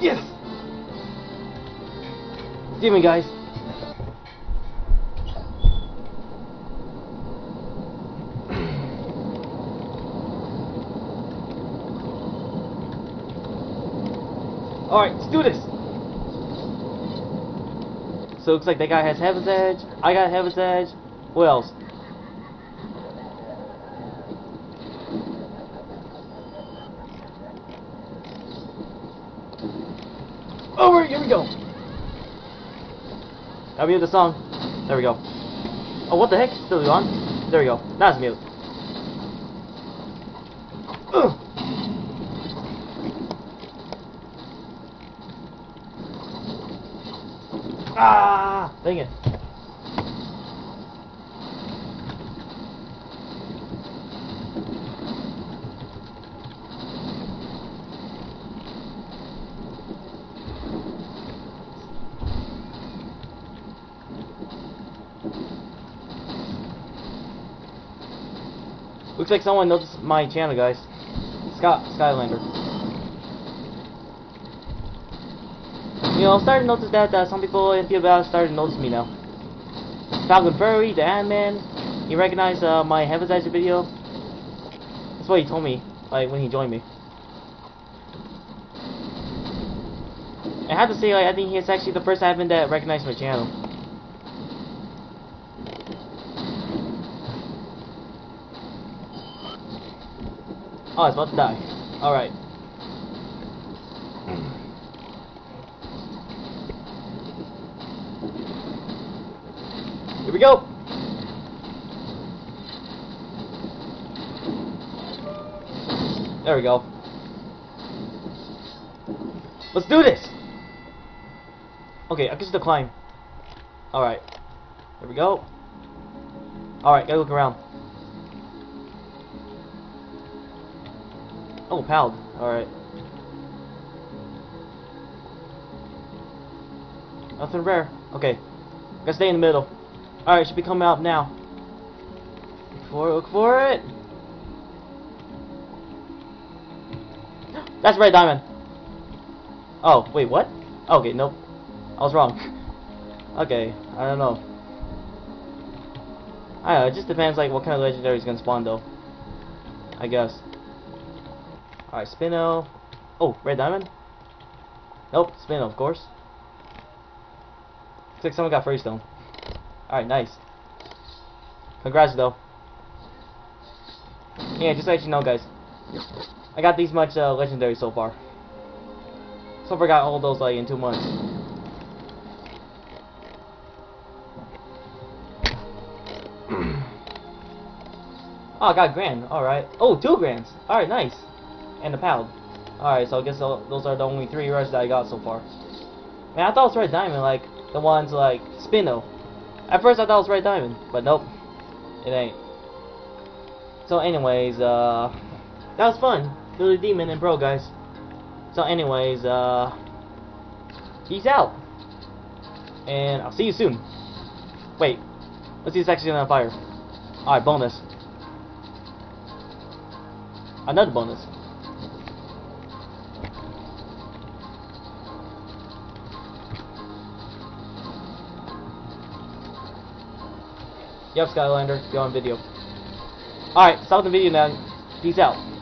Yes! Demon guys. Alright, let's do this! So it looks like that guy has Heaven's Edge, I got Heaven's Edge, what else? Over, here we go! I'll mute the song. There we go. Oh, what the heck? Still on? There we go. That's mute. Ugh. Ah! Dang it. Looks like someone noticed my channel, guys. Scott Skylander. You know, I'm starting to notice that uh, some people in the PWL started to notice me now. Falcon Furry, the Ant-Man, he recognized uh, my Heaven's video. That's what he told me, like, when he joined me. I have to say, like, I think he's actually the first admin that recognized my channel. Oh, it's about to die. Alright. Hmm. Here we go! There we go. Let's do this! Okay, I can still climb. Alright. There we go. Alright, gotta look around. Oh, pal. Alright. Nothing rare. Okay. Gotta stay in the middle. Alright, should be coming out now. Look for it, look for it! That's red diamond. Oh, wait, what? Okay, nope. I was wrong. okay, I don't know. I don't know, it just depends like what kind of legendary is gonna spawn though. I guess. Alright, Spino. Oh, red diamond? Nope, Spino, of course. Looks like someone got freestone. Alright, nice. Congrats, though. Yeah, just to let you know, guys. I got these much uh, legendary so far. So far, got all those like in two months. oh, I got grand. Alright. Oh, two grands. Alright, nice. And a pound. Alright, so I guess those are the only three rush that I got so far. Man, I thought it was Red Diamond, like, the ones like Spino. At first I thought it was Red Diamond, but nope. It ain't. So anyways, uh, that was fun. Billy Demon and Bro, guys. So anyways, uh, peace out. And I'll see you soon. Wait, let's see if this actually on fire. Alright, bonus. Another bonus. Yep, Skylander, you're on video. Alright, stop the video now. Peace out.